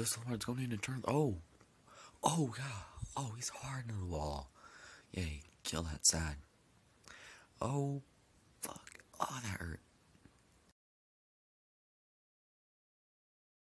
Joseph it's going in and turn. Oh, oh yeah. Oh, he's hard in the wall. Yay, kill that side. Oh,